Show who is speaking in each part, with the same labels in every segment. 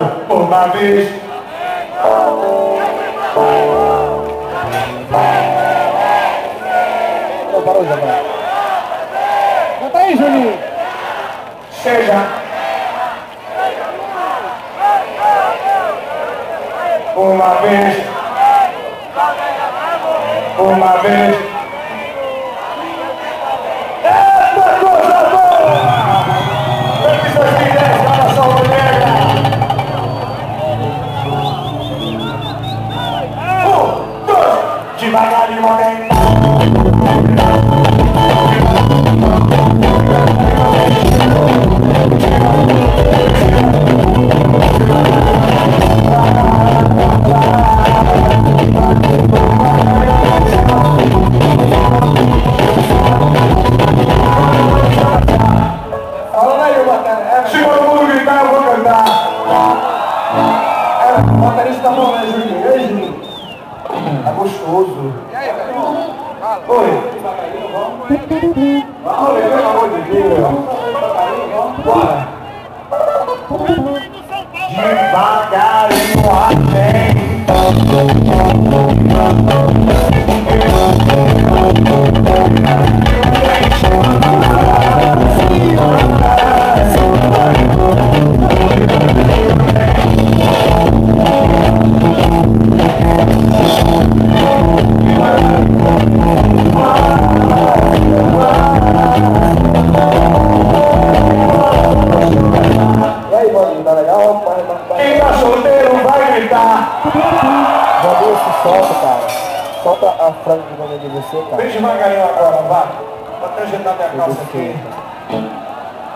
Speaker 1: Uma vez.
Speaker 2: Não, parou já, vai. Canta aí, Juninho.
Speaker 1: Seja. Uma vez. Uma vez.
Speaker 2: Shiva Kali Mate. Gostoso.
Speaker 3: E aí.
Speaker 2: Oi. Vamos, pelo amor de Deus. Bora.
Speaker 1: Devagarinho até.
Speaker 2: E Bolinho, se solta, cara. Solta a franja de nome de você, cara.
Speaker 1: Vem devagarinho agora, vai. Vou até ajeitar minha calça aqui.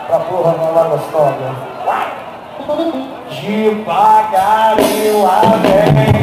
Speaker 1: Pra porra não lá gostosa. Devagarinho até.